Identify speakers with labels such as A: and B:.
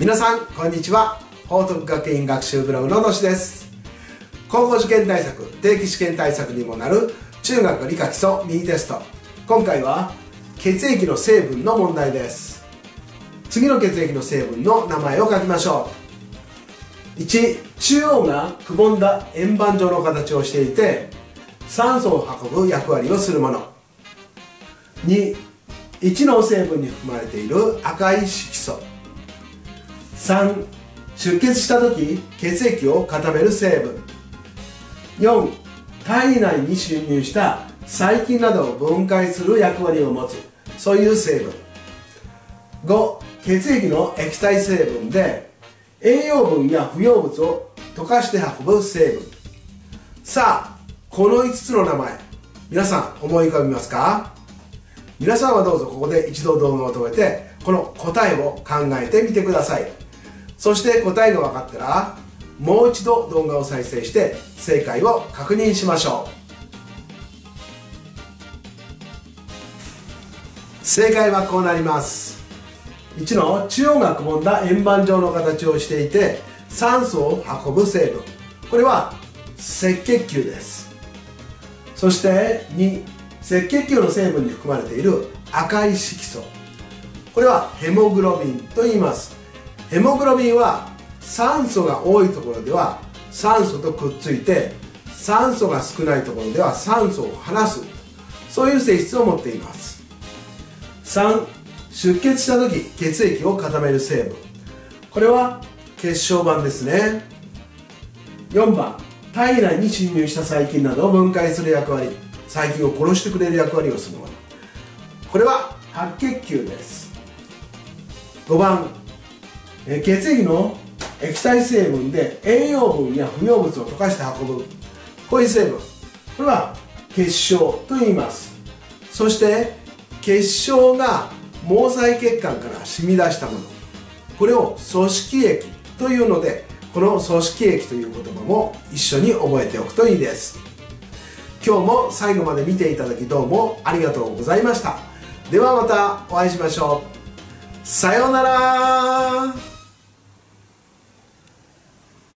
A: 皆さんこんにちは。報徳学院学習ブログののしです。高校受験対策定期試験対策にもなる中学理科基礎ミニテスト。今回は血液の成分の問題です。次の血液の成分の名前を書きましょう。1中央がくぼんだ円盤状の形をしていて酸素を運ぶ役割をするもの。2 1の成分に含まれている赤い色素。3出血した時血液を固める成分。4体内に侵入した細菌などを分解する役割を持つ。そういう成分。5血液の液体成分で栄養分や不要物を溶かして運ぶ成分。さあこの5つの名前。皆さん思い浮かびますか？皆さんはどうぞここで一度動画を止めてこの答えを考えてみてください。そして答えが分かったらもう一度動画を再生して正解を確認しましょう。正解はこうなります。1の中央がくぼんだ円盤状の形をしていて酸素を運ぶ成分。これは赤血球です。そして2赤血球の成分に含まれている赤い色素。これはヘモグロビンと言います。ヘモグロビンは酸素が多いところでは酸素とくっついて酸素が少ないところでは酸素を離す。そういう性質を持っています。3出血した時血液を固める成分。これは血小板ですね。4番体内に侵入した細菌などを分解する役割。細菌を殺してくれる役割をするもの。これは白血球です。5番え血液の液体成分で栄養分や不要物を溶かして運ぶ。こういう成分。これは結晶と言います。そして結晶が毛細血管から染み出したもの。これを組織液というのでこの組織液という言葉も一緒に覚えておくといいです。今日も最後まで見ていただきどうもありがとうございました。ではまたお会いしましょう。さようなら。